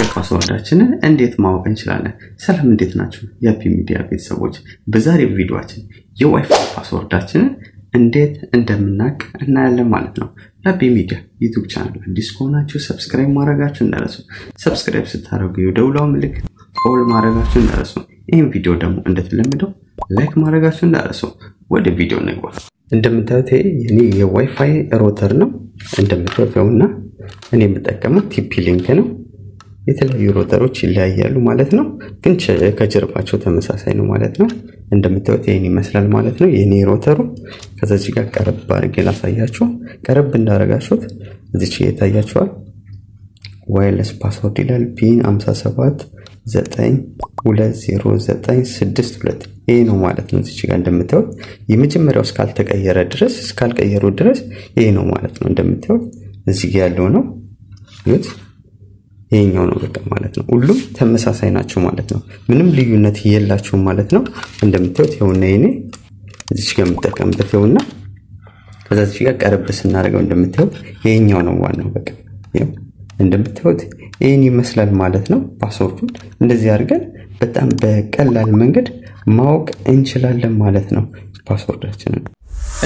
የ WiFi password ኣችንን እንዴት ማወቅ እንችላለን? ሰላም እንዴት ናችሁ የሀፒ ሚዲያ ቤተሰቦች? በዛሬው ቪዲዮአችን የ WiFi password ኣችንን እንዴት እንደምናቅ እናያለን ማለት ነው። ለሀፒ ሚዲያ YouTube channel አዲስ ከሆናችሁ subscribe ማድረጋችሁ እንዳትረሱ፣ subscribe ስታደርጉ የደውላው ምልክት all ማድረጋችሁ እንዳትረሱ፣ ይህም ቪዲዮ ደግሞ እንደተለመደው like ማድረጋችሁ እንዳትረሱ። ወደ ቪዲዮ እንግባ። እንደምታዩት የኔ የዋይፋይ router ነው። እንደምታዩት እና እኔ የምጠቀመው TP-Link ነው። የተለያዩ router ኦች ይለያያሉ ማለት ነው፣ ግን ከጀርባቸው ተመሳሳይ ነው ማለት ነው። እንደምታዩት ይህን ይመስላል ማለት ነው የኔ router ኡ። እዛች ጋር ቀረብ አድርጌ ላሳያችሁ። ቀረብ እንዳረጋችሁት እዚች ይታያችኋል። wireless password ይላል PIN 57 920962 ይሄ ነው ማለት ነው። እዚች ጋር እንደምታዩት የመጀመሪያው እስካልተቀየረ ድረስ እስካልቀየሩ ድረስ ይሄ ነው ማለት ነው። እንደምታዩት እዚህ ያለው ነው ይሄኛው ነው በቃ ማለት ነው። ሁሉም ተመሳሳይ ናቸው ማለት ነው። ምንም ልዩነት የላቸውም ማለት ነው። እንደምታዩት ይኸውና የኔ እዚች ጋር የምጠቀምበት ይኸውና ከዛ እዚች ጋር ቀረብ ስናደርገው እንደምታዩት ይሄኛው ነው ዋናው በቃ እንደምታዩት ይህን ይመስላል ማለት ነው። ፓስወርዱን እንደዚህ አድርገን በጣም በቀላል መንገድ ማወቅ እንችላለን ማለት ነው። password ኣችንን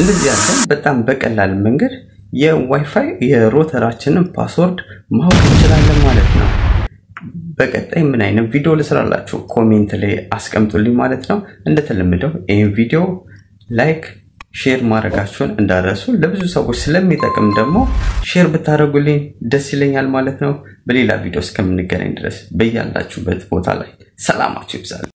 እንደዚህ አድርገን በጣም በቀላል መንገድ የ WiFi የ router ኣችንን password ማወቅ እንችላለን ማለት ነው። በቀጣይ ምን አይነት ቪዲዮ ልስራላችሁ comment ላይ አስቀምጡልኝ ማለት ነው። እንደተለመደው ይህን ቪዲዮ like share ማድረጋችሁን እንዳትረሱ ለብዙ ሰዎች ስለሚጠቅም ደግሞ share ብታደርጉልኝ ደስ ይለኛል ማለት ነው። በሌላ ቪዲዮ እስከምንገናኝ ድረስ በያላችሁበት ቦታ ላይ ሰላማችሁ ይብዛል።